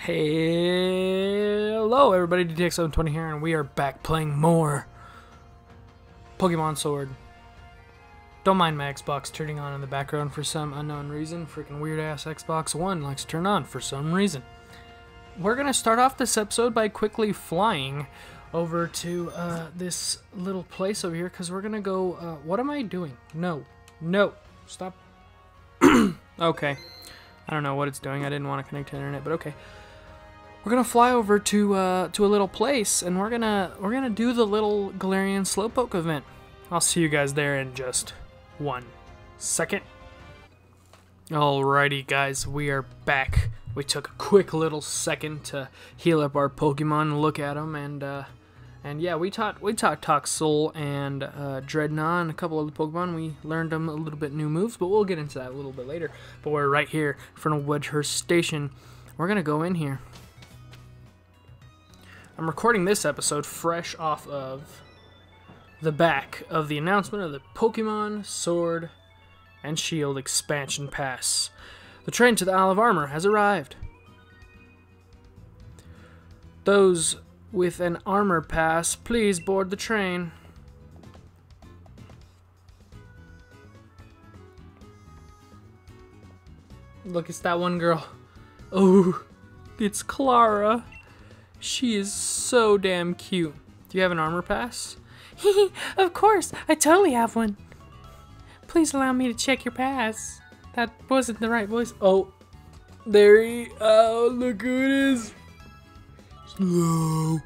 Hello, everybody. DTX720 here, and we are back playing more Pokemon Sword. Don't mind my Xbox turning on in the background for some unknown reason. Freaking weird ass Xbox One likes to turn on for some reason. We're gonna start off this episode by quickly flying over to uh, this little place over here because we're gonna go. Uh, what am I doing? No, no, stop. okay, I don't know what it's doing. I didn't want to connect to the internet, but okay we're gonna fly over to uh, to a little place and we're gonna we're gonna do the little Galarian Slowpoke event. I'll see you guys there in just one second. Alrighty guys, we are back. We took a quick little second to heal up our Pokemon, look at them, and uh, and yeah, we taught we taught Toxel and uh, Drednaw and a couple other Pokemon. We learned them a little bit new moves, but we'll get into that a little bit later. But we're right here in front of Wedgehurst Station. We're gonna go in here. I'm recording this episode fresh off of the back of the announcement of the Pokemon Sword and Shield expansion pass. The train to the Isle of Armor has arrived. Those with an armor pass, please board the train. Look, it's that one girl. Oh, it's Clara. She is so damn cute. Do you have an armor pass? of course, I totally have one. Please allow me to check your pass. That wasn't the right voice. Oh, there he. Oh, look who it is. Slow.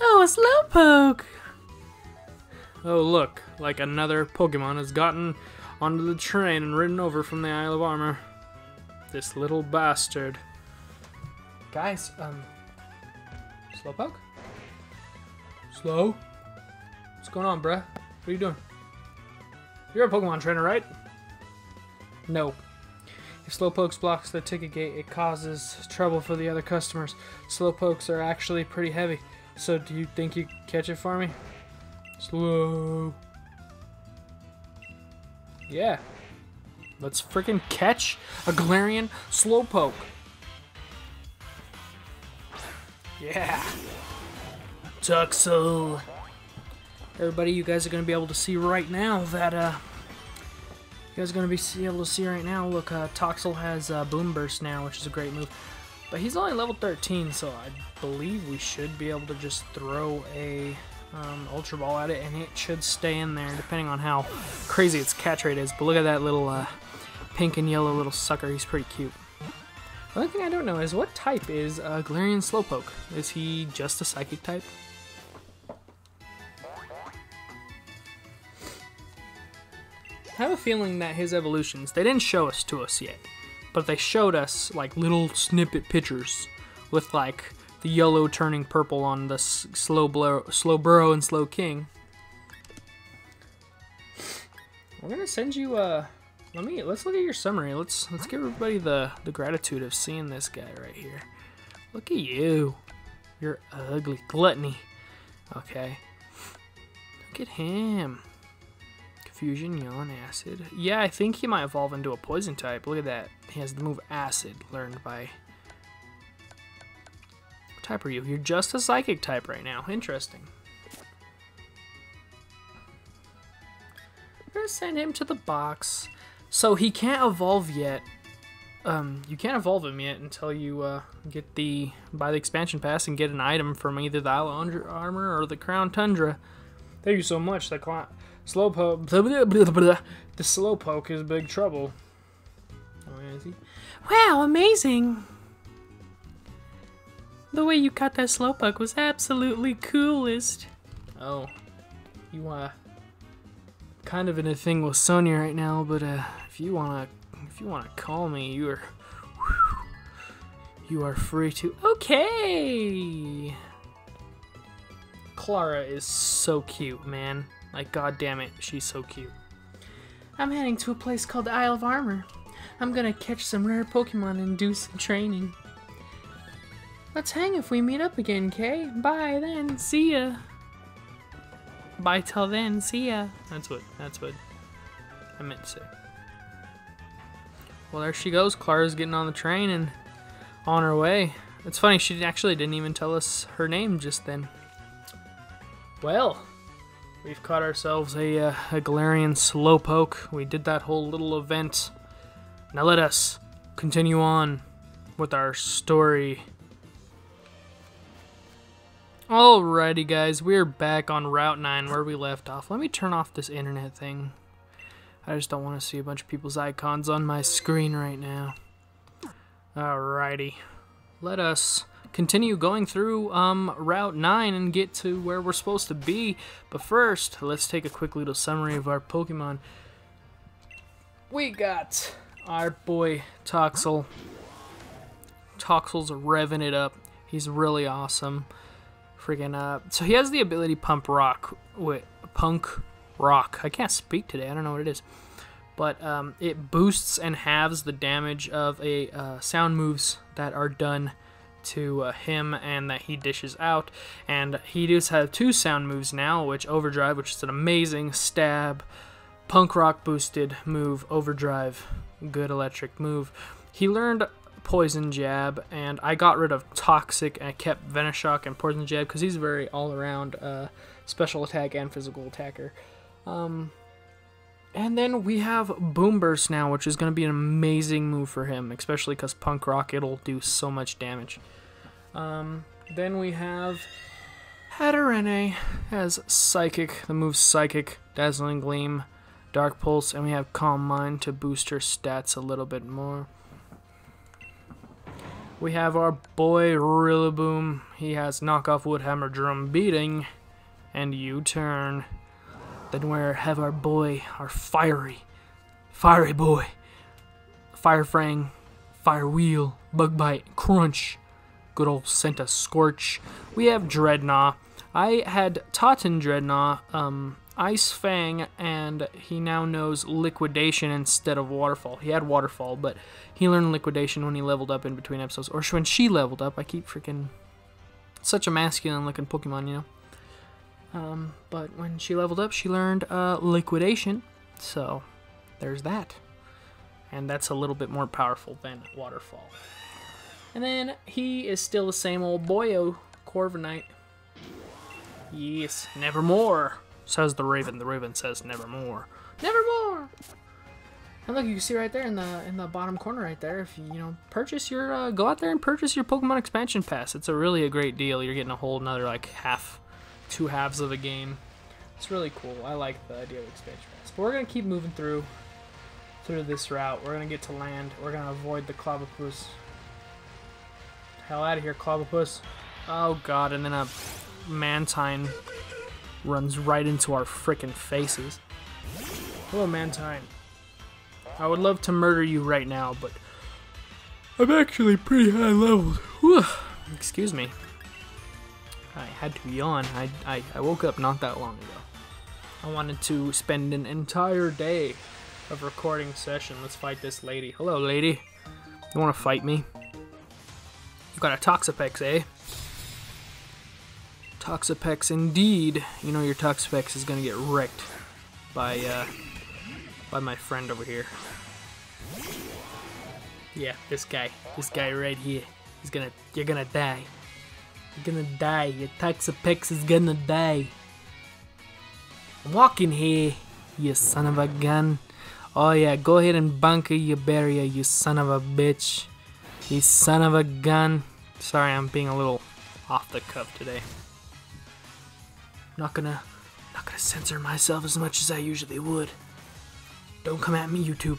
Oh, a Slowpoke. Oh, look, like another Pokemon has gotten onto the train and ridden over from the Isle of Armor. This little bastard. Guys, um, Slowpoke? Slow? What's going on, bruh? What are you doing? You're a Pokemon trainer, right? No. If Slowpokes blocks the ticket gate, it causes trouble for the other customers. Slowpokes are actually pretty heavy, so do you think you catch it for me? Slow. Yeah. Let's freaking catch a Galarian Slowpoke. Yeah. Toxel. Everybody, you guys are going to be able to see right now that, uh, you guys are going to be able to see right now, look, uh, Toxel has uh, Boom Burst now, which is a great move. But he's only level 13, so I believe we should be able to just throw a um, Ultra Ball at it, and it should stay in there, depending on how crazy its catch rate is. But look at that little uh, pink and yellow little sucker. He's pretty cute. Only thing I don't know is what type is uh, Galarian Slowpoke? Is he just a Psychic type? I have a feeling that his evolutions, they didn't show us to us yet, but they showed us like little snippet pictures with like the yellow turning purple on the slow, blow, Slowbro and Slowking. We're gonna send you uh let me let's look at your summary. Let's let's give everybody the the gratitude of seeing this guy right here. Look at you. You're ugly gluttony. Okay. Look at him. Confusion, yawn, acid. Yeah, I think he might evolve into a poison type. Look at that. He has the move acid learned by. What type are you? You're just a psychic type right now. Interesting. We're gonna send him to the box. So he can't evolve yet. Um, you can't evolve him yet until you uh, get the buy the expansion pass and get an item from either the Isle Armor or the Crown Tundra. Thank you so much. The slowpoke, the slowpoke is big trouble. Oh, is he? Wow, amazing! The way you caught that slowpoke was absolutely coolest. Oh, you uh, kind of in a thing with Sonia right now, but uh, if you wanna, if you wanna call me, you are, you are free to. Okay. Clara is so cute, man. Like, god damn it, she's so cute. I'm heading to a place called Isle of Armor. I'm gonna catch some rare Pokemon and do some training. Let's hang if we meet up again, Kay. Bye then. See ya. Bye till then. See ya. That's what. That's what I meant to say. Well, there she goes. Clara's getting on the train, and on her way. It's funny, she actually didn't even tell us her name just then. Well, we've caught ourselves a, uh, a Galarian Slowpoke. We did that whole little event. Now let us continue on with our story. Alrighty, guys, we're back on Route 9 where we left off. Let me turn off this internet thing. I just don't want to see a bunch of people's icons on my screen right now. Alrighty. Let us continue going through um, Route 9 and get to where we're supposed to be. But first, let's take a quick little summary of our Pokemon. We got our boy Toxel. Toxel's revving it up. He's really awesome. Freaking up. so he has the ability pump rock with punk rock. I can't speak today. I don't know what it is. But um, it boosts and halves the damage of a uh, sound moves that are done to uh, him and that he dishes out. And he does have two sound moves now, which Overdrive, which is an amazing stab, punk rock boosted move, Overdrive, good electric move. He learned Poison Jab, and I got rid of Toxic and I kept Venoshock and Poison Jab because he's very all around uh, special attack and physical attacker. Um, and then we have Boom Burst now, which is going to be an amazing move for him, especially because Punk Rock, it'll do so much damage. Um, then we have Hatterene as Psychic, the move Psychic, Dazzling Gleam, Dark Pulse, and we have Calm Mind to boost her stats a little bit more. We have our boy Rillaboom. He has Knockoff Woodhammer Drum Beating and U-Turn. Then we have our boy, our fiery, fiery boy, Fire Fang, Fire Wheel, Bug Bite, Crunch, good old Centiskorch. We have Drednaw. I had in Drednaw um, Ice Fang, and he now knows Liquidation instead of Waterfall. He had Waterfall, but he learned Liquidation when he leveled up in between episodes, or when she leveled up. I keep freaking such a masculine looking Pokemon, you know. Um, but when she leveled up, she learned uh, Liquidation. So there's that. And that's a little bit more powerful than Waterfall. And then he is still the same old boyo, Corviknight. Yes, nevermore, says the Raven. The Raven says nevermore. Nevermore! And look, you can see right there in the in the bottom corner right there, if you, you know, purchase your, uh, go out there and purchase your Pokemon Expansion Pass. It's a really a great deal. You're getting a whole another, like, half two halves of the game. It's really cool. I like the idea of expansion. But we're gonna keep moving through through this route. We're gonna get to land. We're gonna avoid the Clobbopus. Hell out of here, Clobbopus. Oh god, and then a Mantine runs right into our freaking faces. Hello, Mantine. I would love to murder you right now, but I'm actually pretty high leveled. Excuse me. I had to yawn. I, I, I woke up not that long ago. I wanted to spend an entire day of recording session. Let's fight this lady. Hello, lady. You want to fight me? You got a Toxapex, eh? Toxapex indeed. You know your Toxapex is gonna get wrecked by uh, by my friend over here. Yeah, this guy. This guy right here. He's gonna you're gonna die. You're gonna die. Your Toxapex is gonna die. Walk in here, you son of a gun. Oh yeah, go ahead and bunker your barrier, you son of a bitch. You son of a gun. Sorry, I'm being a little off the cuff today. Not gonna, not gonna censor myself as much as I usually would. Don't come at me, YouTube.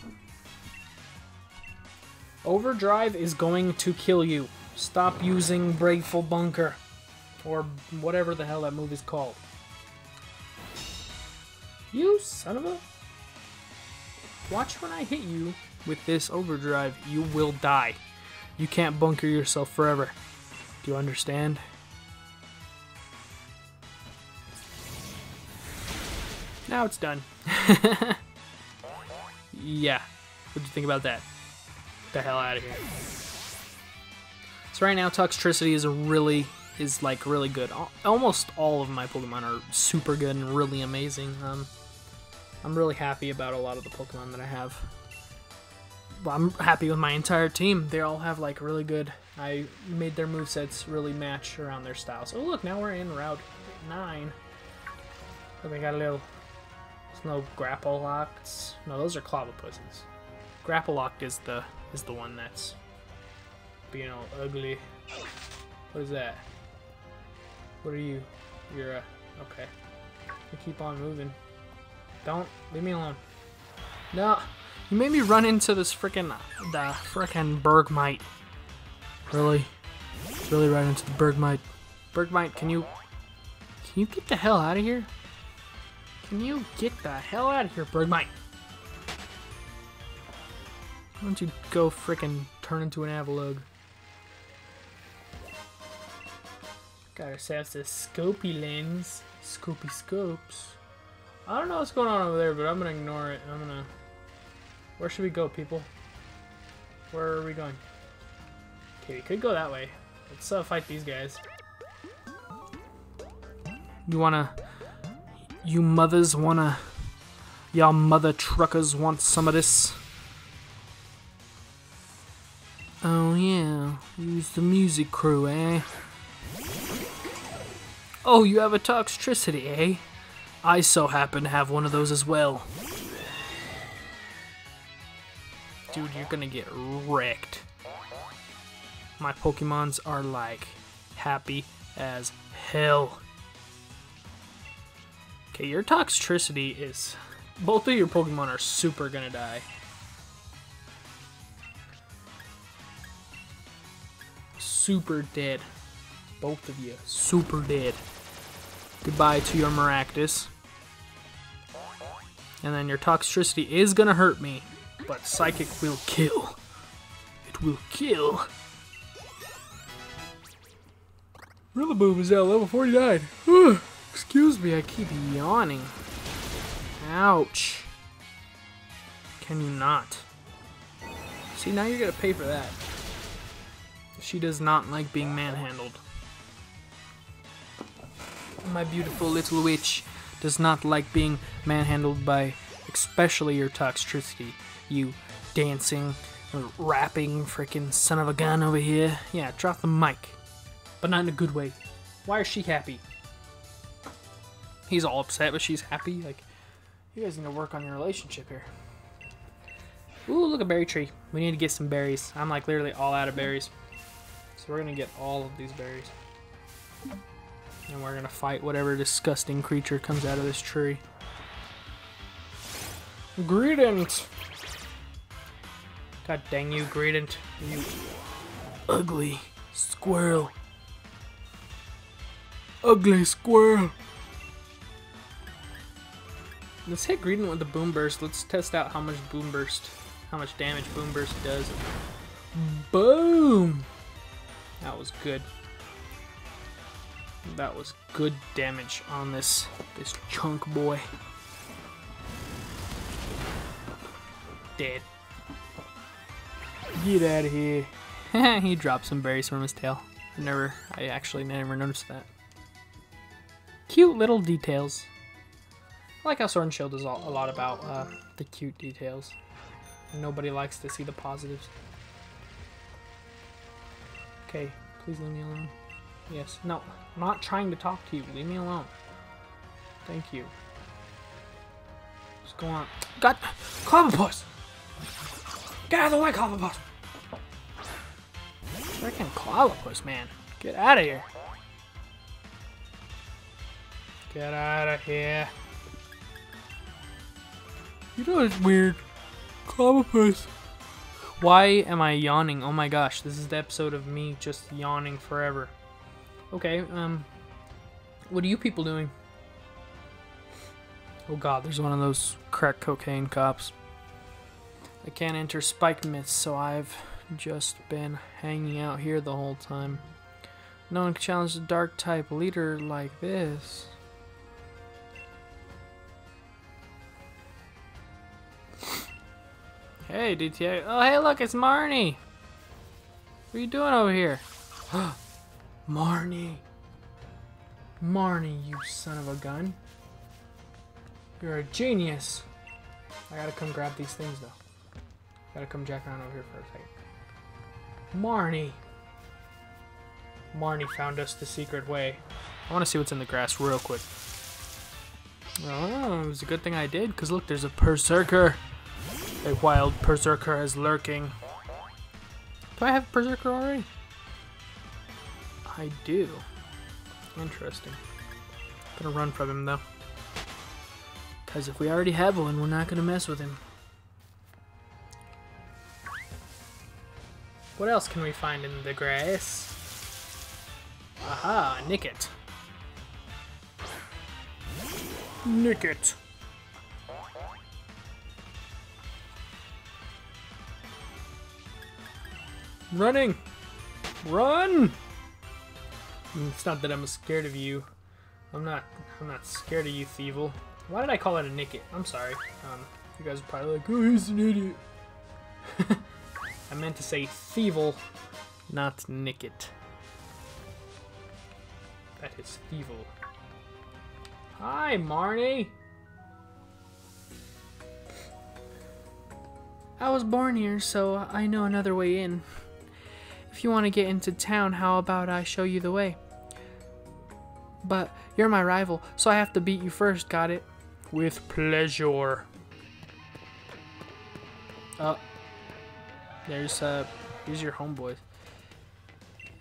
Overdrive is going to kill you. Stop using Baneful Bunker. Or whatever the hell that move is called. You son of a... Watch when I hit you with this overdrive, you will die. You can't bunker yourself forever. Do you understand? Now it's done. yeah. What'd you think about that? Get the hell out of here. So right now, Toxtricity is really is like really good. Almost all of my Pokemon are super good and really amazing. Um, I'm really happy about a lot of the Pokemon that I have. I'm happy with my entire team. They all have like really good I made their movesets really match around their styles. Oh look, now we're in Route 9. Oh, they got a little... There's no Grapplocts. No, those are clobbopusses. Grapploct is the is the one that's being all ugly. What is that? What are you? You're a... Okay. You keep on moving. Don't. Leave me alone. No. You made me run into this freaking... The freaking Bergmite. Really? Really right into the Bergmite. Bergmite, can you... Can you get the hell out of here? Can you get the hell out of here, Bergmite? Why don't you go frickin' turn into an Avalugg? Got ourselves a scopy lens. Scopy scopes. I don't know what's going on over there, but I'm gonna ignore it. I'm gonna... Where should we go, people? Where are we going? Okay, we could go that way. Let's uh, fight these guys. You wanna... You mothers wanna... Y'all mother truckers want some of this? Oh yeah, use the music crew, eh? Oh, you have a toxtricity, eh? I so happen to have one of those as well. Dude, you're gonna get wrecked. My Pokemons are like happy as hell. Okay, your toxtricity is... Both of your Pokemon are super gonna die. Super dead. Both of you. Super dead. Goodbye to your Maractus. And then your Toxtricity is gonna hurt me, but Psychic will kill. It will kill. Rillaboom is at level 49. Excuse me, I keep yawning. Ouch. Can you not? See, now you're gonna pay for that. She does not like being manhandled. My beautiful little witch does not like being manhandled by especially your toxicity. You dancing, rapping freaking son of a gun over here. Yeah, drop the mic. But not in a good way. Why is she happy? He's all upset, but she's happy. Like, you guys need to work on your relationship here. Ooh, look, a berry tree. We need to get some berries. I'm like literally all out of berries. So we're gonna get all of these berries. And we're gonna fight whatever disgusting creature comes out of this tree. Greedent! God dang you, Greedent. You ugly squirrel. Ugly squirrel. Let's hit Greedent with the Boom Burst. Let's test out how much Boom Burst, how much damage Boom Burst does. Boom! That was good. That was good damage on this this chunk boy. Dead. Get out of here. he dropped some berries from his tail. I never, I actually never noticed that. Cute little details. I like how Sword and Shield is all, a lot about uh, the cute details. Nobody likes to see the positives. Okay, please leave me alone. Yes, no, I'm not trying to talk to you. Leave me alone. Thank you. What's going on? God, Clobbopus! Get out of the way, Clobbopus! Freaking Clobbopus, man. Get out of here. Get out of here. You know it's weird. Clobbopus. Why am I yawning? Oh my gosh, this is the episode of me just yawning forever. Okay, um, what are you people doing? Oh god, there's one of those crack cocaine cops. I can't enter Spikemuths, so I've just been hanging out here the whole time. No one can challenge a dark type leader like this. Hey, DTA. Oh, hey, look, it's Marnie. What are you doing over here? Marnie. Marnie, you son of a gun. You're a genius. I gotta come grab these things, though. Gotta come jack around over here for a second. Marnie. Marnie found us the secret way. I want to see what's in the grass real quick. Oh, it was a good thing I did, because look, there's a Perrserker. A wild Perrserker is lurking. Do I have Perrserker already? I do. Interesting. Gonna run from him, though. Because if we already have one, we're not gonna mess with him. What else can we find in the grass? Aha, Nickit. Nickit. Running! Run! It's not that I'm scared of you. I'm not I'm not scared of you, Thievul. Why did I call it a Nickit? I'm sorry. Um, you guys are probably like, oh, he's an idiot. I meant to say Thievul, not Nickit. That is Thievul. Hi, Marnie! I was born here, so I know another way in. If you want to get into town, how about I show you the way? But you're my rival, so I have to beat you first, got it? With pleasure. Oh. There's, uh, here's your homeboys.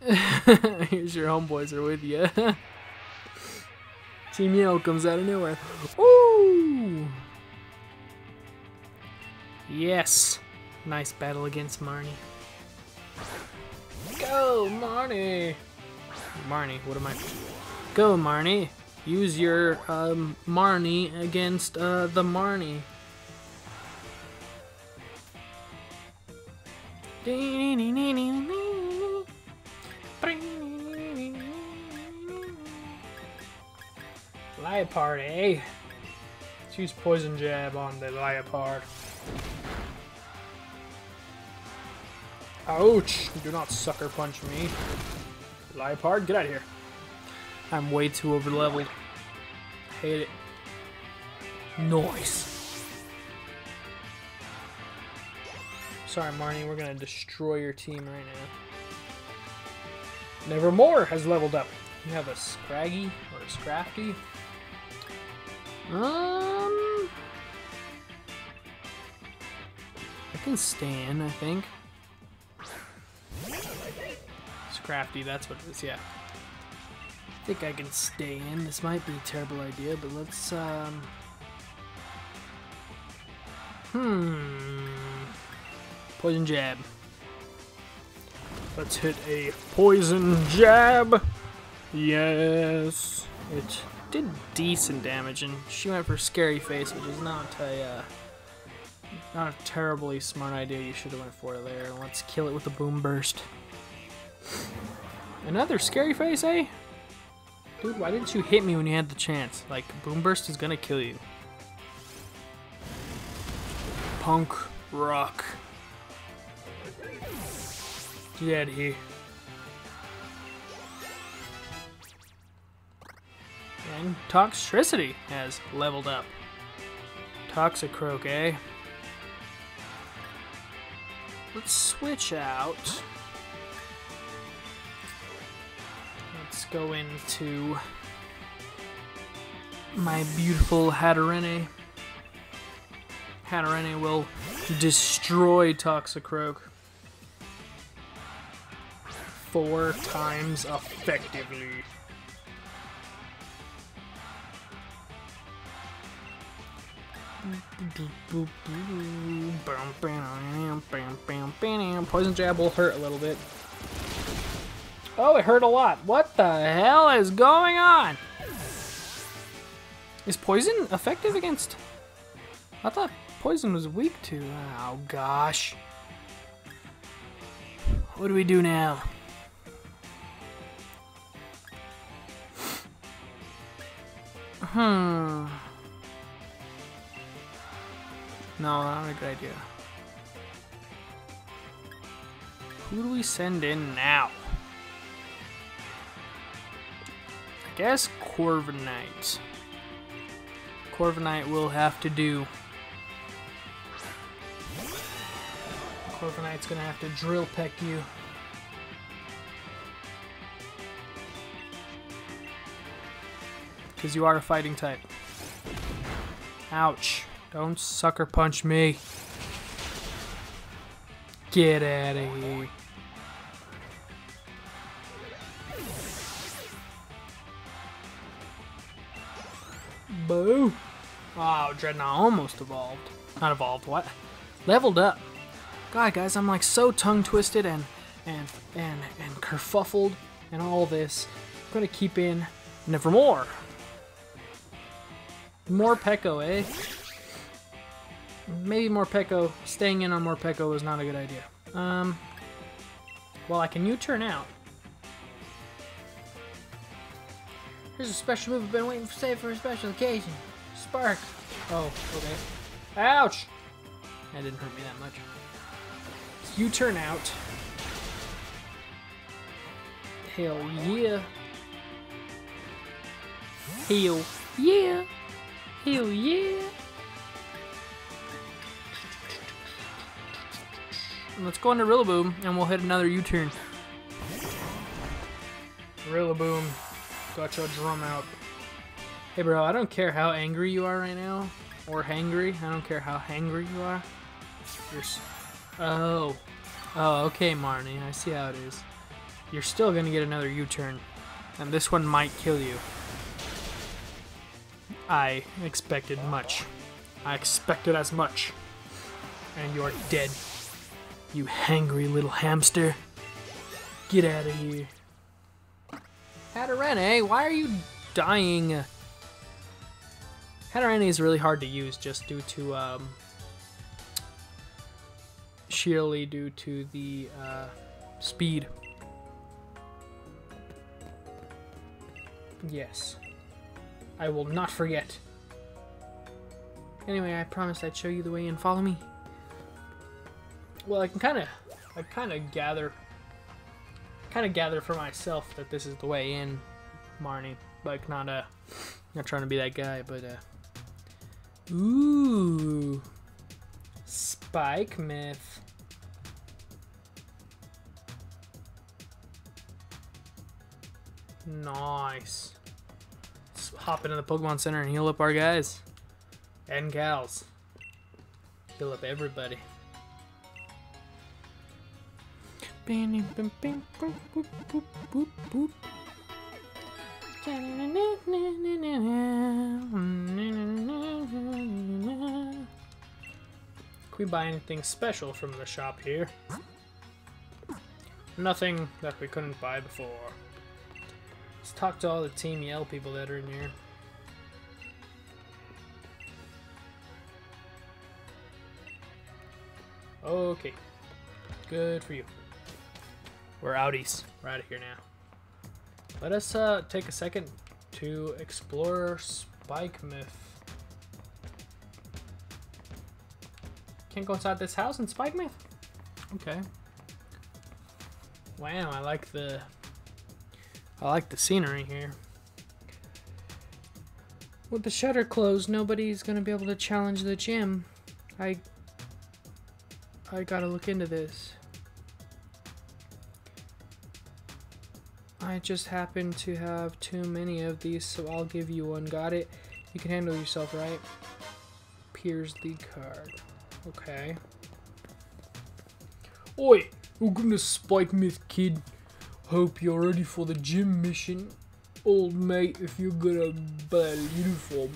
here's your homeboys are with you. Team Yell comes out of nowhere. Ooh! Yes! Nice battle against Marnie. Go, Marnie! Marnie, what am I? Go, Marnie. Use your um, Marnie against uh, the Marnie. Liepard, eh? Let's use Poison Jab on the Liepard. Ouch! Do not sucker punch me. Liepard, get out of here. I'm way too over leveled. Hate it. Noise. Sorry, Marnie, we're gonna destroy your team right now. Nevermore has leveled up. You have a Scraggy or a Scrafty. Um, I can stand, I think. Scrafty, that's what it is, yeah. I think I can stay in. This might be a terrible idea, but let's, um... Hmm... Poison jab. Let's hit a poison jab. Yes. It did decent damage, and she went for scary face, which is not a, uh, not a terribly smart idea. You should have went for there. Let's kill it with a boom burst. Another scary face, eh? Dude, why didn't you hit me when you had the chance? Like, Boom Burst is gonna kill you. Punk rock. Get out of here. And Toxtricity has leveled up. Toxicroak, eh? Let's switch out. Go into my beautiful Hatterene. Hatterene will destroy Toxicroak four times effectively. Poison jab will hurt a little bit. Oh, it hurt a lot. What the hell is going on? Is poison effective against... I thought poison was weak to... Oh, gosh. What do we do now? Hmm. No, not a good idea. Who do we send in now? guess Corviknight. Corviknight will have to do. Corviknight's gonna have to drill peck you. Because you are a fighting type. Ouch. Don't sucker punch me. Get out of here. Boo. Wow, Drednaw almost evolved. Not evolved, what? Leveled up. God, guys, I'm like so tongue twisted and and and and kerfuffled and all this. I'm gonna keep in Nevermore. Morpeko, eh? Maybe Morpeko. Staying in on Morpeko is not a good idea. Um. Well, I can U-turn out. Here's a special move I've been waiting for save for a special occasion. Spark. Oh, okay. Ouch! That didn't hurt me that much. U-turn out. Hell yeah. Hell yeah. Hell yeah. Let's go into Rillaboom and we'll hit another U-turn. Rillaboom. Your drum out. Hey bro, I don't care how angry you are right now. Or hangry. I don't care how hangry you are. You're Oh. Oh, okay, Marnie. I see how it is. You're still gonna get another U-turn. And this one might kill you. I expected much. I expected as much. And you're dead. You hangry little hamster. Get out of here. Hatterene, why are you dying? Hatterene is really hard to use just due to, um, sheerly due to the, uh, speed. Yes. I will not forget. Anyway, I promised I'd show you the way in. Follow me. Well, I can kind of, I kind of gather, kind of gather for myself that this is the way in, Marnie. Like, not uh, not trying to be that guy, but uh. Ooh. Spikemuth. Nice. Let's hop into the Pokemon Center and heal up our guys. And gals. Heal up everybody. Can we buy anything special from the shop here? Nothing that we couldn't buy before. Let's talk to all the Team Yell people that are in here. Okay. Good for you. We're outies. We're out of here now. Let us uh, take a second to explore Spikemuth. Can't go inside this house in Spikemuth? Okay. Wow, I like the I like the scenery here. With the shutter closed, nobody's gonna be able to challenge the gym. I I gotta look into this. I just happen to have too many of these, so I'll give you one. Got it? You can handle yourself, right? Here's the card. Okay. Oi! Oh, Welcome to Spikemuth, kid. Hope you're ready for the gym mission. Old mate, if you're gonna buy a uniform.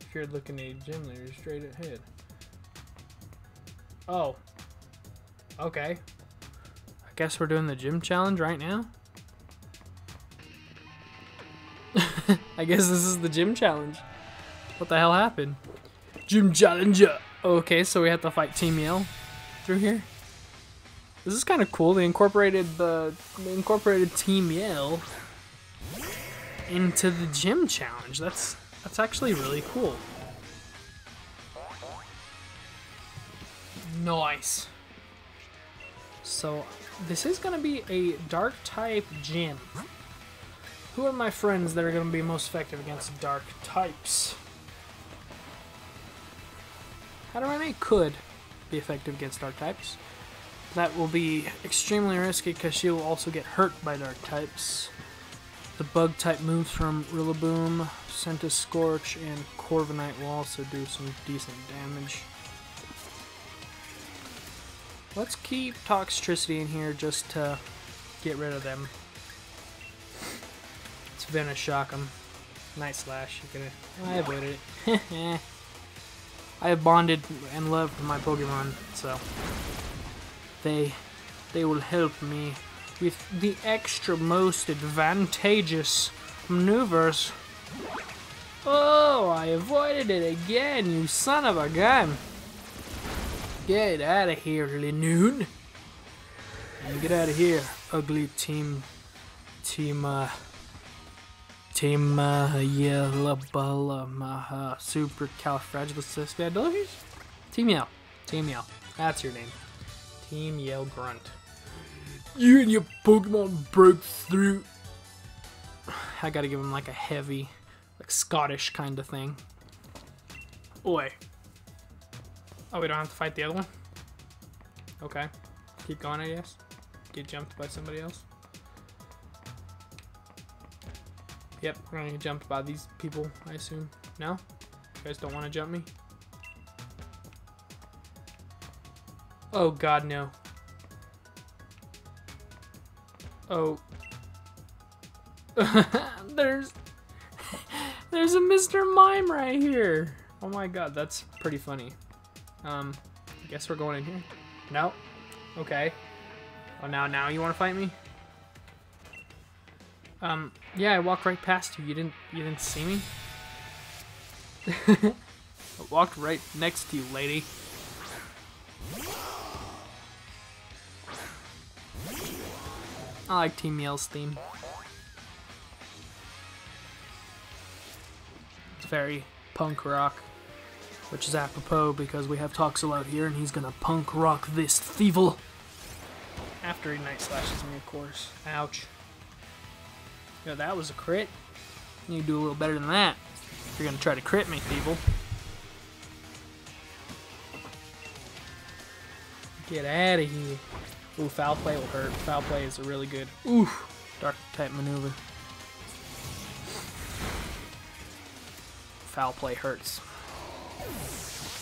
If you're looking at a gym leader, straight ahead. Oh. Okay. I guess we're doing the gym challenge right now? I guess this is the gym challenge. What the hell happened? Gym challenger! Okay, so we have to fight Team Yell through here? This is kind of cool. They incorporated the they incorporated Team Yell into the gym challenge. That's that's actually really cool. Nice. So this is gonna be a dark type gym. Who are my friends that are gonna be most effective against dark types? How do I make could be effective against dark types? that will be extremely risky because she will also get hurt by dark types. The bug type moves from Rillaboom, Centiskorch, and Corviknight will also do some decent damage. Let's keep Toxtricity in here just to get rid of them. Let's Venom Shock them. Night Slash. You're gonna. I avoided it. I have bonded and loved my Pokemon, so they they will help me with the extra most advantageous maneuvers. Oh, I avoided it again, you son of a gun. Get out of here, Linoone. Get out of here, ugly team. Team, uh. Team, uh, Yellow Maha Super Califragilisticexpialidocious? Team Yell. Team Yell. That's your name. Team Yell Grunt. You and your Pokemon broke through. I gotta give him like a heavy, like Scottish kind of thing. Oi. Oh, we don't have to fight the other one? Okay. Keep going, I guess. Get jumped by somebody else. Yep, we're gonna get jumped by these people, I assume. No? You guys don't want to jump me? Oh god, no. Oh. there's... There's a Mr. Mime right here! Oh my god, that's pretty funny. Um, I guess we're going in here. No? Okay. Oh, now, now you want to fight me? Um, yeah, I walked right past you. You didn't, you didn't see me? I walked right next to you, lady. I like Team Yell's theme. It's very punk rock, which is apropos because we have Toxel out here and he's gonna punk rock this Thievul. After Ignite slashes me, of course. Ouch. Yo, that was a crit. You do a little better than that. If you're gonna try to crit me, Thievul. Get out of here. Ooh, foul play will hurt. Foul play is a really good. Ooh, dark type maneuver. Foul play hurts.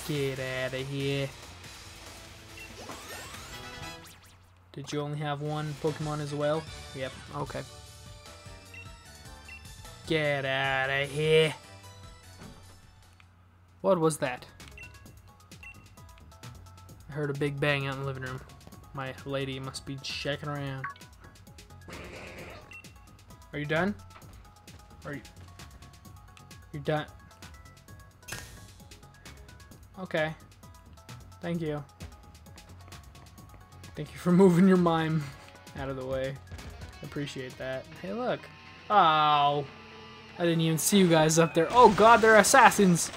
Get out of here. Did you only have one Pokemon as well? Yep, okay. Get out of here. What was that? I heard a big bang out in the living room. My lady must be checking around. Are you done? Are you... You're done? Okay. Thank you. Thank you for moving your mime out of the way. Appreciate that. Hey, look. Oh. I didn't even see you guys up there. Oh god, they're assassins!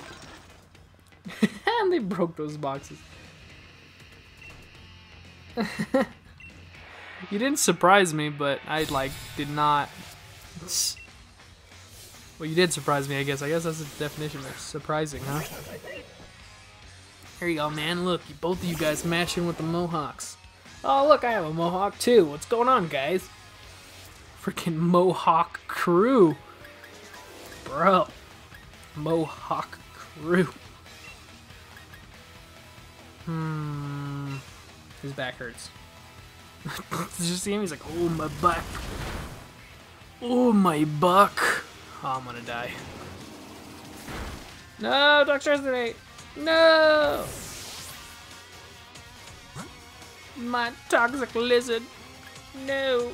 and they broke those boxes. you didn't surprise me, but I, like, did not... Well, you did surprise me, I guess. I guess that's the definition of surprising, huh? Here you go, man. Look, both of you guys matching with the Mohawks. Oh, look, I have a Mohawk, too. What's going on, guys? Freaking Mohawk crew. Bro. Mohawk crew. Hmm. His back hurts. You see him? He's like, oh, my back. Oh, my buck. Oh, I'm gonna die. No, Dr. Toxtricity! No! My toxic lizard. No.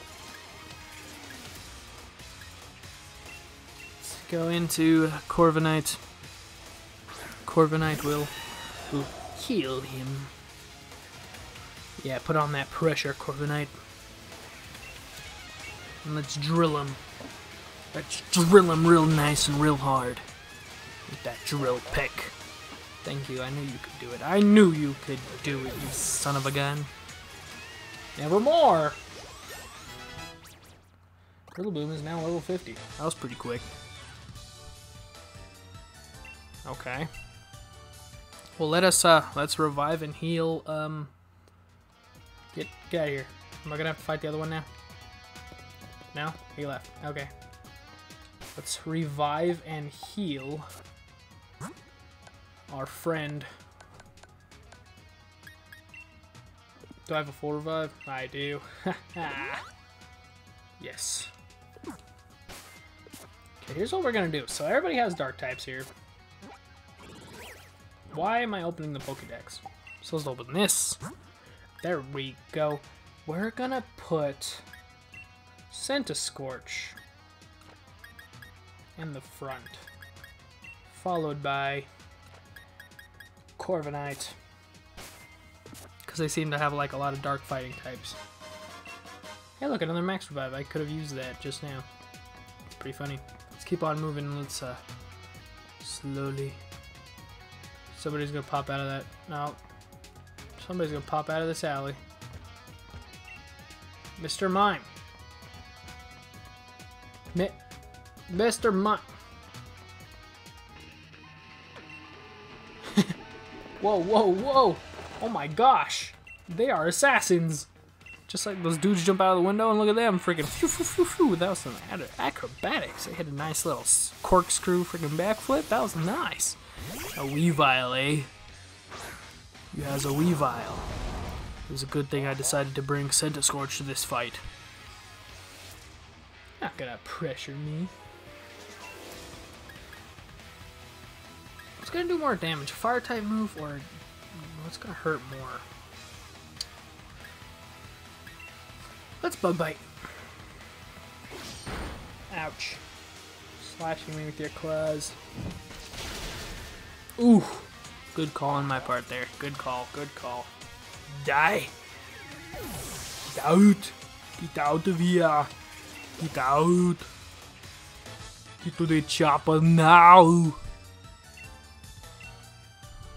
Let's go into Corviknight. Corviknight will, will kill him. Yeah, put on that pressure, Corviknight. And let's drill him. Let's drill him real nice and real hard. With that drill pick. Thank you, I knew you could do it. I knew you could do it, you son of a gun. Nevermore! Boom is now level 50. That was pretty quick. Okay. Well, let us, uh, let's revive and heal, um, Get, get out of here. Am I gonna have to fight the other one now? No? He left. Okay. Let's revive and heal our friend. Do I have a full revive? I do. yes. Okay, here's what we're gonna do. So everybody has dark types here. Why am I opening the Pokedex? So let's open this. There we go. We're gonna put Scorch in the front, followed by Corviknight, because they seem to have like a lot of dark fighting types. Hey, look, another max revive. I could have used that just now. It's pretty funny. Let's keep on moving. Let's uh, slowly. Somebody's gonna pop out of that. No. Somebody's gonna pop out of this alley. Mr. Mime. Mi Mr. Mime. Whoa, whoa, whoa. Oh my gosh. They are assassins. Just like those dudes jump out of the window and look at them freaking phew, phew, phew, phew. That was some acrobatics. They had a nice little corkscrew freaking backflip. That was nice. A Weavile, eh? You has a Weavile. It was a good thing I decided to bring Centiskorch to this fight. Not gonna pressure me. What's gonna do more damage? Fire type move or what's gonna hurt more? Let's bug bite. Ouch. Slashing me with your claws. Ooh. Good call on my part there. Good call. Good call. Die. Get out. Get out of here. Get out. Get to the chopper now.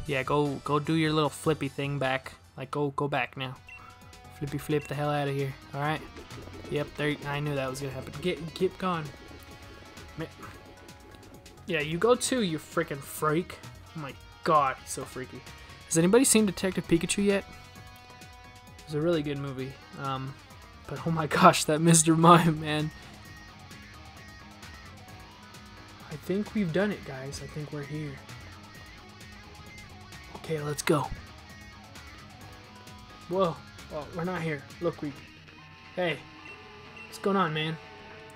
Yeah, go go do your little flippy thing back. Like go go back now. Flippy flip the hell out of here. All right. Yep, there. I knew that was gonna happen. Get keep going. Yeah, you go too, you freaking freak. Oh my god, he's so freaky. Has anybody seen Detective Pikachu yet? It's a really good movie. Um, but oh my gosh, that Mr. Mime, man. I think we've done it, guys. I think we're here. Okay, let's go. Whoa. Oh, we're not here. Look, we... Hey. What's going on, man?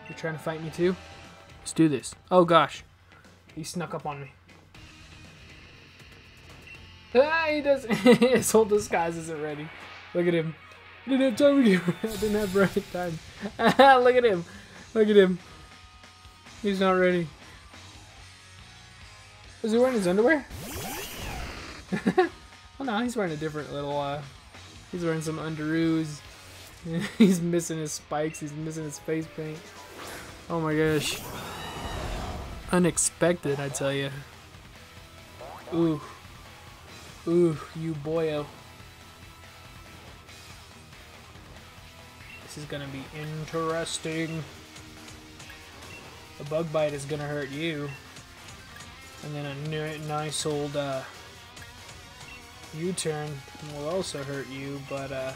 You're trying to fight me too? Let's do this. Oh gosh. He snuck up on me. Ah, he does. His whole disguise isn't ready. Look at him. I didn't have time. I didn't have right time. Look at him. Look at him. He's not ready. Is he wearing his underwear? oh no, he's wearing a different little. uh He's wearing some underoos. he's missing his spikes. He's missing his face paint. Oh my gosh. Unexpected, I tell you. Ooh. Ooh, you boyo. This is gonna be interesting. A bug bite is gonna hurt you. And then a nice old uh, U-turn will also hurt you, but uh,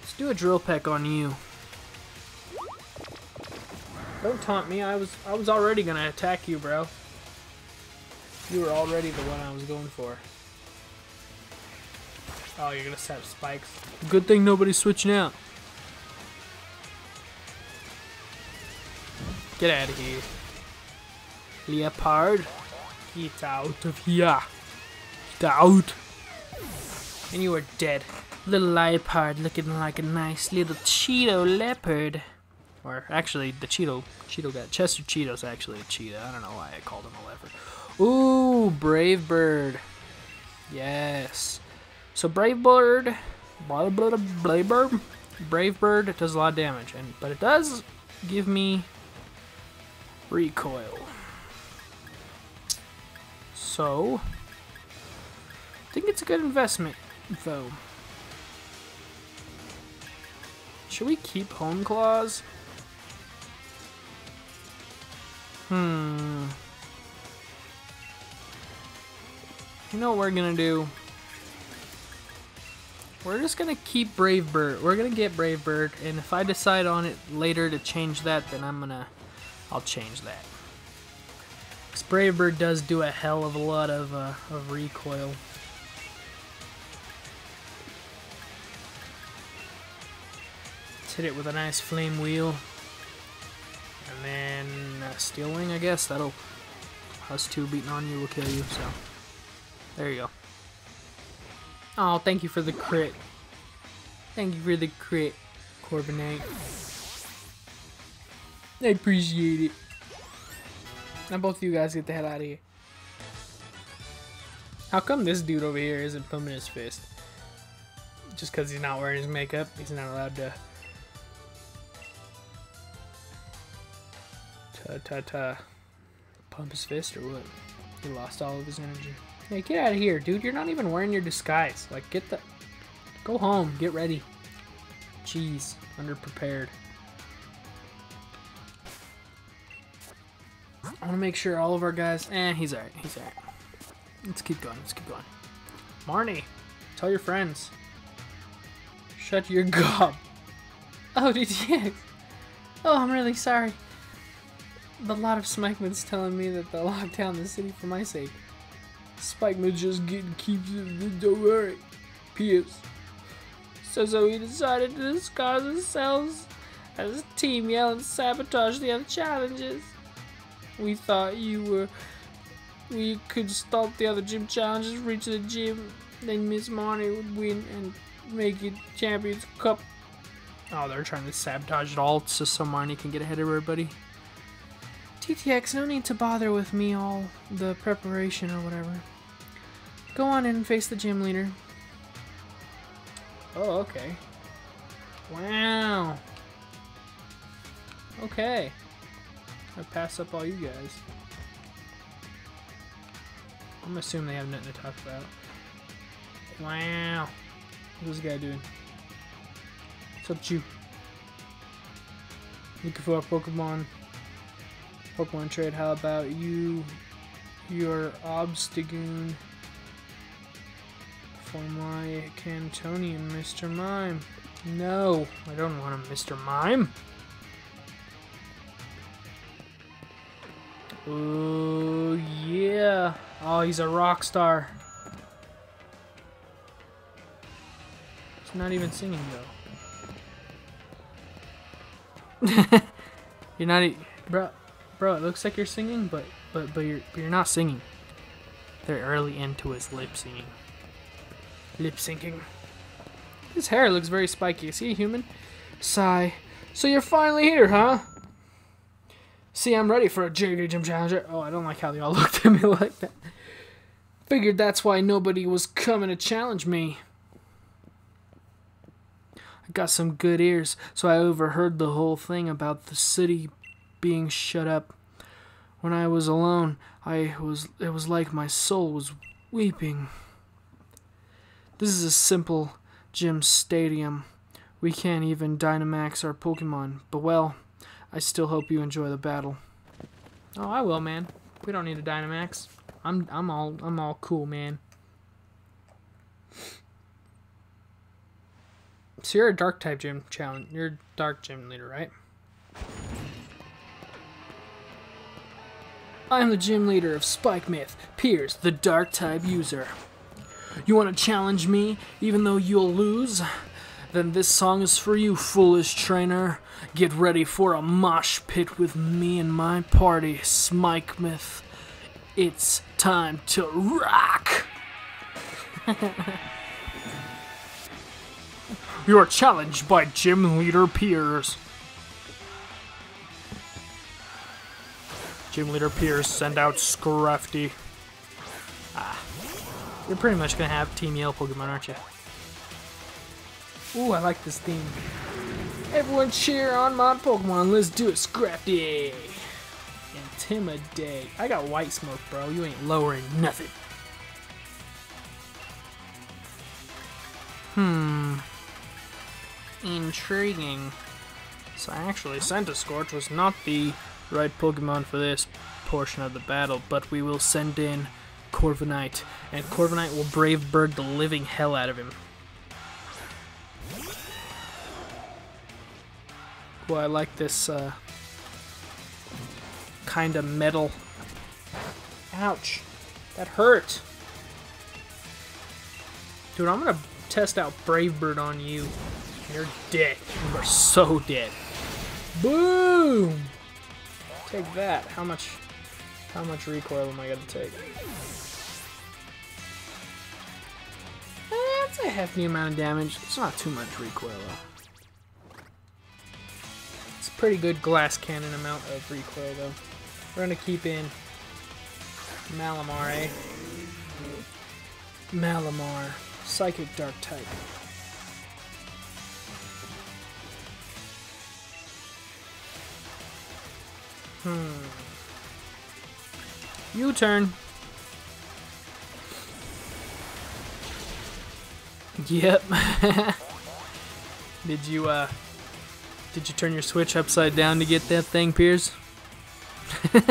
let's do a drill peck on you. Don't taunt me. I was I was already gonna attack you, bro. You were already the one I was going for. Oh, you're gonna set spikes. Good thing nobody's switching out. Get out of here. Leopard. Get out of here. Get out. And you are dead. Little leopard looking like a nice little Cheeto leopard. Or actually, the Cheeto, Cheeto got Chester Cheeto's actually a cheetah. I don't know why I called him a leopard. Ooh, Brave Bird. Yes. So Brave Bird, blah Brave Bird, Brave Bird does a lot of damage, and but it does give me recoil. So I think it's a good investment, though. Should we keep Hone Claws? Hmm. You know what we're gonna do? we're just gonna keep Brave Bird. We're gonna get Brave Bird, and if I decide on it later to change that, then I'm gonna, I'll change that. Brave Bird does do a hell of a lot of uh, of recoil. Let's hit it with a nice flame wheel, and then uh, steel wing. I guess that'll us two beating on you will kill you. So there you go. Oh, thank you for the crit. Thank you for the crit, Corviknight. I appreciate it. Now both of you guys get the hell out of here. How come this dude over here isn't pumping his fist? Just because he's not wearing his makeup, he's not allowed to. Ta ta ta. Pump his fist or what? He lost all of his energy. Hey, get out of here, dude. You're not even wearing your disguise. Like, get the... Go home. Get ready. Jeez. Underprepared. I want to make sure all of our guys... Eh, he's alright. He's alright. Let's keep going. Let's keep going. Marnie, tell your friends. Shut your gob. Oh, you? Oh, I'm really sorry. A lot of Smikeman's telling me that they'll lock down the city for my sake. Spikeman just getting keeps it. Don't worry. P.S. So, so we decided to disguise ourselves as a team yell and sabotage the other challenges. We thought you were. We could stop the other gym challenges, reach the gym, then Miss Marnie would win and make it Champions Cup. Oh, they're trying to sabotage it all so so Marnie can get ahead of everybody. DTX, no need to bother with me all the preparation or whatever. Go on in and face the gym leader. Oh, okay. Wow. Okay. I pass up all you guys. I'm assuming they have nothing to talk about. Wow. What's this guy doing? What's up, you? Looking for a Pokemon. Pokemon trade. How about you? Your Obstagoon for my Cantonian, Mr. Mime. No, I don't want a Mr. Mime. Oh, yeah. Oh, he's a rock star. He's not even singing, though. You're not... E bro, bro, it looks like you're singing, but but but you're but you're not singing. They're early into his lip singing. Lip syncing. His hair looks very spiky. Is he a human? Sigh. So you're finally here, huh? See, I'm ready for a JD Gym Challenger. Oh, I don't like how they all looked at me like that. Figured that's why nobody was coming to challenge me. I got some good ears, so I overheard the whole thing about the city being shut up. When I was alone, I was it was like my soul was weeping. This is a simple gym stadium. We can't even Dynamax our Pokemon, but well, I still hope you enjoy the battle. Oh, I will, man. We don't need a Dynamax. I'm I'm all I'm all cool, man. So you're a dark type gym challenge. You're a dark gym leader, right? I'm the gym leader of Spikemuth, Piers, the dark type user. You want to challenge me even though you'll lose? Then this song is for you, foolish trainer. Get ready for a mosh pit with me and my party, Spikemuth. It's time to rock! you are challenged by gym leader Piers. Gym leader Piers, send out Scrafty. Ah. You're pretty much gonna have Team Yell Pokemon, aren't you? Ooh, I like this theme. Everyone cheer on my Pokemon. Let's do it, Scrafty. Intimidate. I got white smoke, bro. You ain't lowering nothing. Hmm. Intriguing. So actually, Scorch was not the right Pokemon for this portion of the battle, but we will send in Corviknight, and Corviknight will Brave Bird the living hell out of him. I like this uh, kind of metal. Ouch. That hurt. Dude, I'm gonna test out Brave Bird on you. You're dead. You are so dead. Boom! Take that. How much how much recoil am I gonna take? That's a hefty amount of damage. It's not too much recoil though. It's a pretty good glass cannon amount of recoil though. We're gonna keep in Malamar, eh? Malamar. Psychic Dark type. Hmm. U-turn. Yep. did you uh did you turn your switch upside down to get that thing, Piers?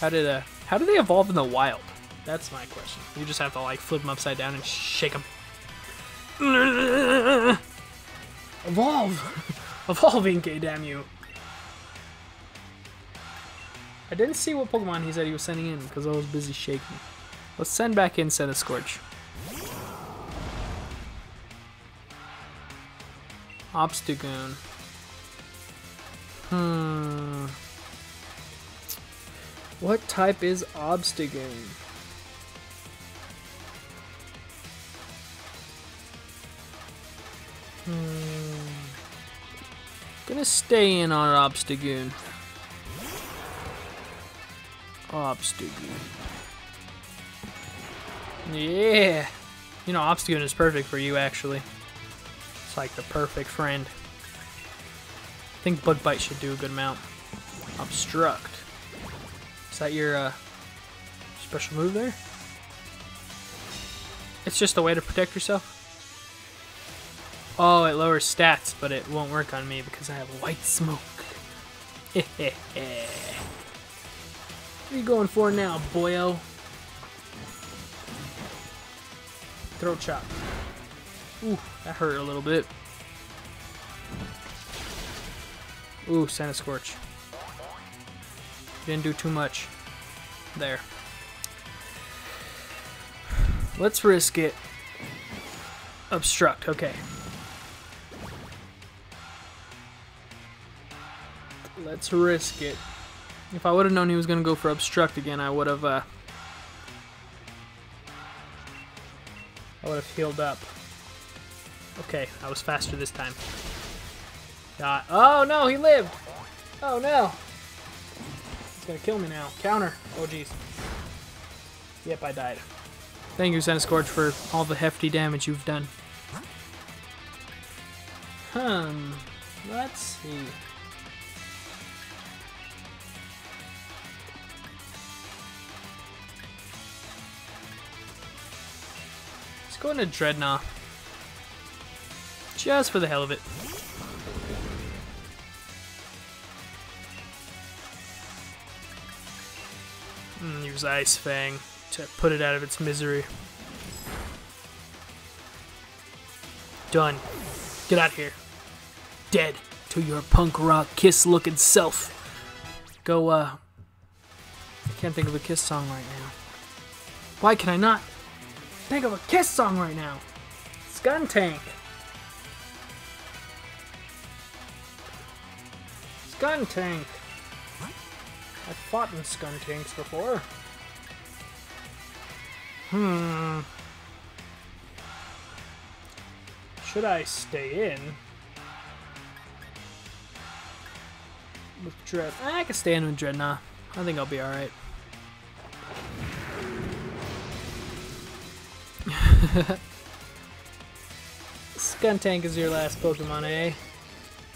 how did uh how do they evolve in the wild? That's my question. You just have to like flip them upside down and shake them. Evolve! Evolving, K damn you. I didn't see what Pokemon he said he was sending in because I was busy shaking. Let's send back in Centiskorch. Obstagoon. Hmm. What type is Obstagoon? Hmm. Gonna stay in on Obstagoon. Obstagoon. Yeah! You know, Obstagoon is perfect for you, actually. Like the perfect friend. I think Bug Bite should do a good amount. Obstruct. Is that your uh, special move there? It's just a way to protect yourself? Oh, it lowers stats, but it won't work on me because I have white smoke. what are you going for now, boyo? Throat chop. Ooh, that hurt a little bit. Ooh, Centiskorch. Didn't do too much. There. Let's risk it. Obstruct, okay. Let's risk it. If I would have known he was going to go for obstruct again, I would have, uh... I would have healed up. Okay, I was faster this time. Got. Oh no, he lived! Oh no! He's gonna kill me now. Counter! Oh jeez. Yep, I died. Thank you, Centiskorch, for all the hefty damage you've done. Hmm. Let's see. Let's go into Drednaw. Just for the hell of it. Mm, use Ice Fang to put it out of its misery. Done. Get out of here. Dead to your punk rock kiss looking self. Go, uh. I can't think of a kiss song right now. Why can I not think of a kiss song right now? Skuntank. Skuntank. I've fought in Skuntanks before. Hmm. Should I stay in? With Dread. I can stay in with Drednaw. I think I'll be alright. Skuntank is your last Pokemon, eh?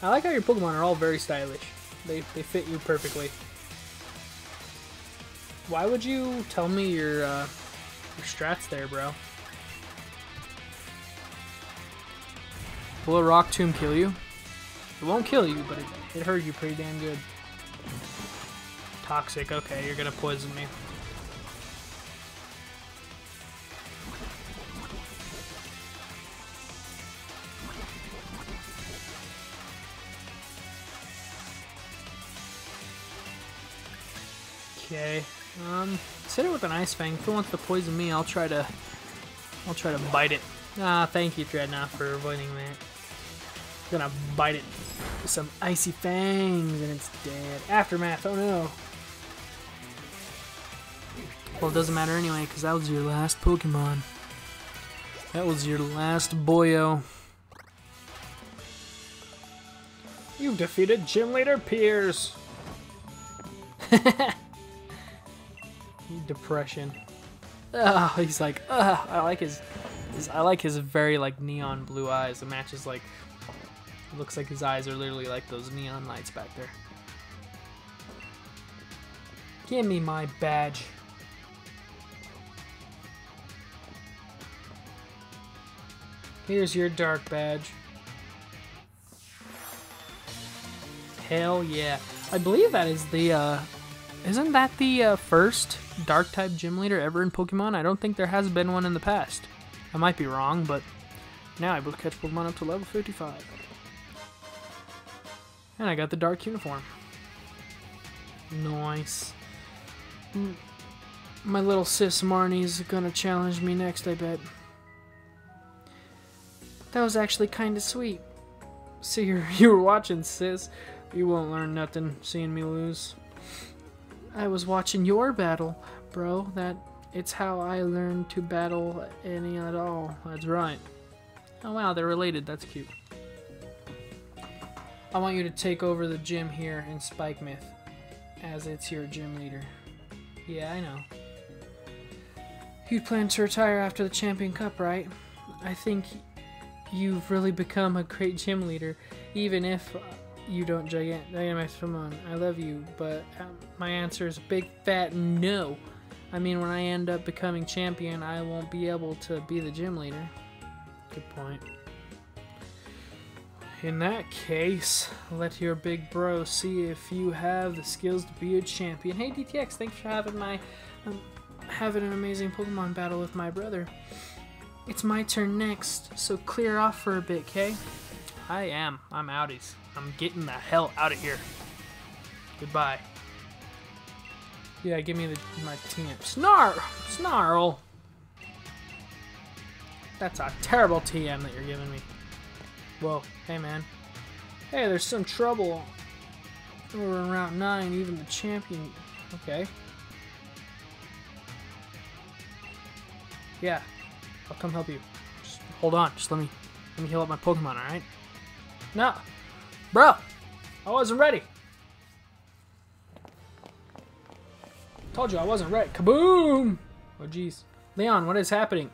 I like how your Pokemon are all very stylish. They, they fit you perfectly. Why would you tell me your, uh, your strats there, bro? Will a Rock Tomb kill you? It won't kill you, but it, it hurt you pretty damn good. Toxic, okay, you're gonna poison me. Okay. Um, hit it with an ice fang. If it wants to poison me, I'll try to. I'll try to bite it. Ah, thank you, Dreadnought, for avoiding that. Gonna bite it with some icy fangs, and it's dead. Aftermath. Oh no. Well, it doesn't matter anyway, because that was your last Pokemon. That was your last boyo. You've defeated Gym Leader Piers. Depression. Oh, he's like, Ugh. I like his, his, I like his very like neon blue eyes. It matches like, looks like his eyes are literally like those neon lights back there. Give me my badge. Here's your dark badge. Hell yeah. I believe that is the, uh, isn't that the uh, first dark type gym leader ever in Pokemon? I don't think there has been one in the past. I might be wrong, but now able to catch Pokemon up to level 55. And I got the dark uniform. Nice. My little sis Marnie's gonna challenge me next, I bet. That was actually kinda sweet. See, you you were watching, sis. You won't learn nothing seeing me lose. I was watching your battle, bro. That it's how I learned to battle any at all. That's right. Oh wow, they're related. That's cute. I want you to take over the gym here in Spikemuth, as it's your gym leader. Yeah, I know. You plan to retire after the Champion Cup, right? I think you've really become a great gym leader, even if you don't gigant Dynamax Pokemon. I love you, but um, my answer is big fat no. I mean, when I end up becoming champion, I won't be able to be the gym leader. Good point. In that case, let your big bro see if you have the skills to be a champion. Hey DTX, thanks for having my um, having an amazing Pokemon battle with my brother. It's my turn next, so clear off for a bit, Kay? I am. I'm outies. I'm getting the hell out of here. Goodbye. Yeah, give me the, my TM. Snarl! Snarl! That's a terrible TM that you're giving me. Whoa, hey man. Hey, there's some trouble over in Route 9, even the champion. Okay. Yeah, I'll come help you. Just hold on, just let me let me heal up my Pokemon, alright? No. Bro, I wasn't ready. Told you I wasn't ready. Kaboom! Oh jeez. Leon, what is happening?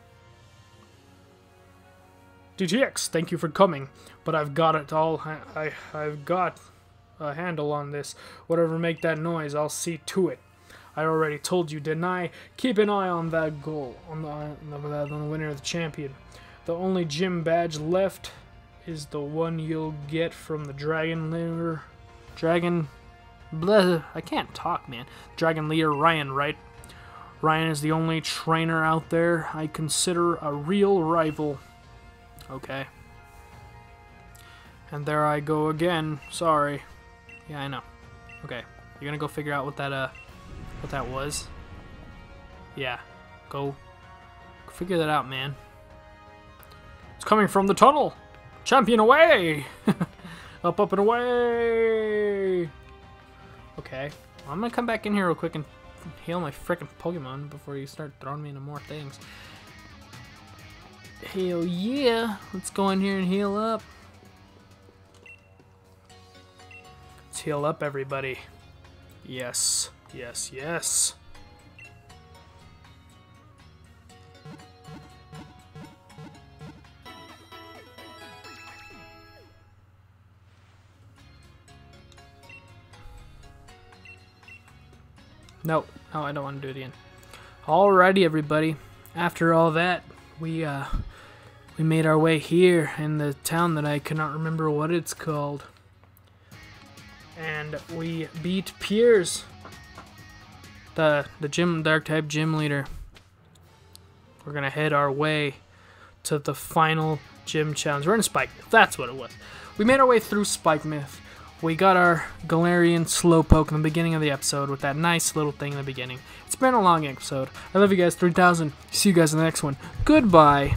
DTX, thank you for coming, but I've got it all. I, I I've got a handle on this. Whatever make that noise, I'll see to it. I already told you, didn't I? Keep an eye on that goal, on the on the, on the winner of the champion. The only gym badge left is the one you'll get from the dragon leader, dragon. Blah, I can't talk, man. Dragon leader Raihan, right? Raihan is the only trainer out there I consider a real rival. Okay. And there I go again. Sorry. Yeah, I know. Okay. You're gonna go figure out what that uh what that was? Yeah. Go figure that out, man. It's coming from the tunnel. Champion away. up up and away. Okay. I'm gonna come back in here real quick and heal my freaking Pokemon before you start throwing me into more things. Hell yeah! Let's go in here and heal up. Let's heal up, everybody. Yes, yes, yes. No, no, I don't want to do it again. Alrighty, everybody. After all that, we uh, we made our way here in the town that I cannot remember what it's called, and we beat Piers, the the gym dark type gym leader. We're gonna head our way to the final gym challenge. We're in Spike. That's what it was. We made our way through Spikemuth. We got our Galarian Slowpoke in the beginning of the episode with that nice little thing in the beginning. It's been a long episode. I love you guys, 3000. See you guys in the next one. Goodbye.